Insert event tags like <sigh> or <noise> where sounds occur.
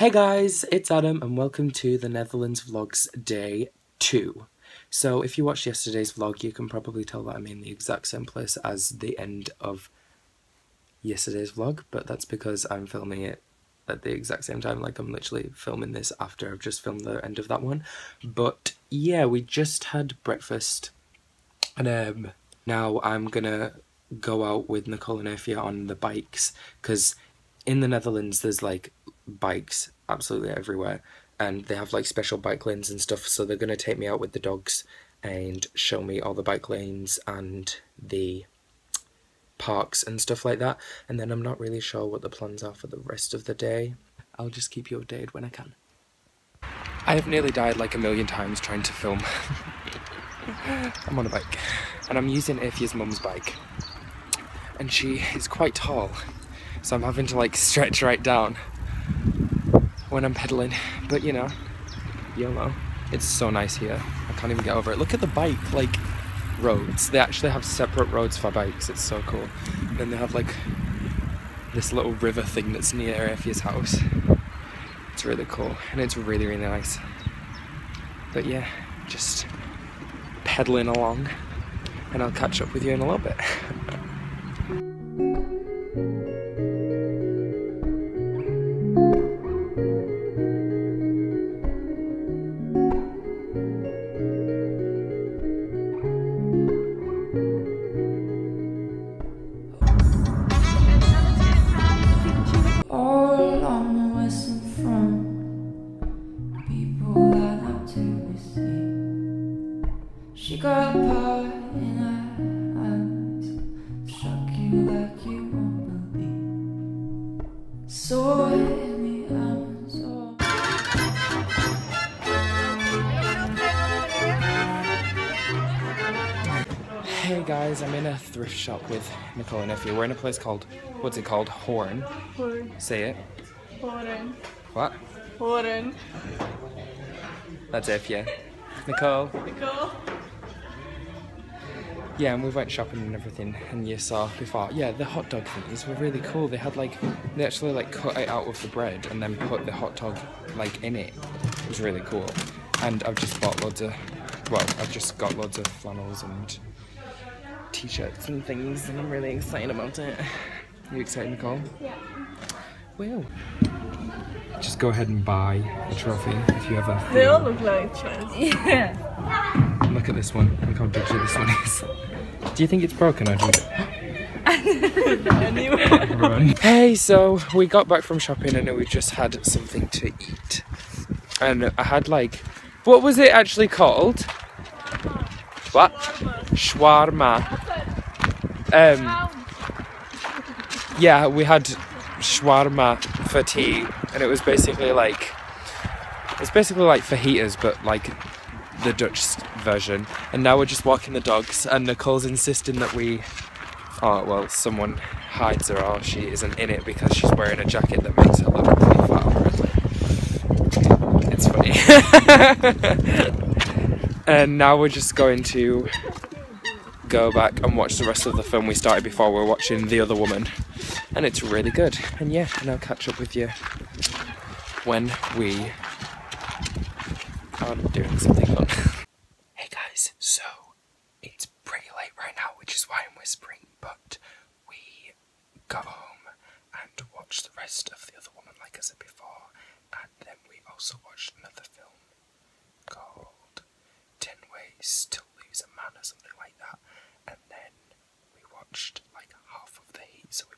Hey guys, it's Adam and welcome to the Netherlands Vlogs Day 2. So if you watched yesterday's vlog you can probably tell that I'm in the exact same place as the end of yesterday's vlog, but that's because I'm filming it at the exact same time, like I'm literally filming this after I've just filmed the end of that one. But yeah, we just had breakfast and um, now I'm gonna go out with Nicole and Afia on the bikes because in the Netherlands there's like bikes absolutely everywhere and they have like special bike lanes and stuff so they're going to take me out with the dogs and show me all the bike lanes and the parks and stuff like that and then I'm not really sure what the plans are for the rest of the day. I'll just keep you updated when I can. I have nearly died like a million times trying to film. <laughs> I'm on a bike and I'm using Afia's mum's bike and she is quite tall so I'm having to like stretch right down when I'm pedaling but you know YOLO. It's so nice here. I can't even get over it. Look at the bike like roads. They actually have separate roads for bikes. It's so cool. And then they have like this little river thing that's near Afia's house. It's really cool and it's really really nice. But yeah just pedaling along and I'll catch up with you in a little bit <laughs> got power in her eyes, struck you like you won't believe. So in the Amazon. Hey guys, I'm in a thrift shop with Nicole and Effie. We're in a place called, what's it called? Hoorn. Hoorn. Say it. Hoorn. What? Hoorn. That's Effie. Nicole. Nicole. Yeah, and we went shopping and everything, and you saw before. Yeah, the hot dog things were really cool. They had like, they actually like cut it out of the bread and then put the hot dog like in it. It was really cool. And I've just bought loads of, well, I've just got loads of flannels and t-shirts and things, and I'm really excited about it. Are you excited, Nicole? Yeah. Well, just go ahead and buy a trophy if you ever. They all look like trans. Look <laughs> at this one. Look how dodgy this one <laughs> is. Do you think it's broken or do you? anyway. Hey, so we got back from shopping and we just had something to eat. And I had like, what was it actually called? What? Shawarma. Um, yeah, we had shawarma for tea, and it was basically like, it's basically like fajitas, but like the Dutch version. And now we're just walking the dogs, and Nicole's insisting that we Oh, well, someone hides her or she isn't in it because she's wearing a jacket that makes her look really fat, apparently. It's funny. <laughs> and now we're just going to go back and watch the rest of the film we started before. We're watching The Other Woman. And it's really good. And yeah, and I'll catch up with you when we are doing something fun. <laughs> hey guys, so it's pretty late right now, which is why I'm whispering, but we go home and watch the rest of The Other Woman, like I said before, and then we also watched another film called Ten Ways to Lose a Man or something like that, and then we watched like half of The Heat, so we